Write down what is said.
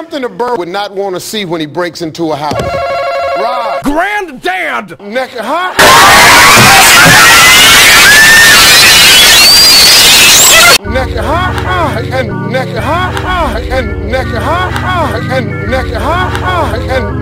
something a bird would not want to see when he breaks into a house. Right. Granddad! Neck, huh? Neck, huh? And neck, huh? And neck, huh? And neck, huh? And neck, huh?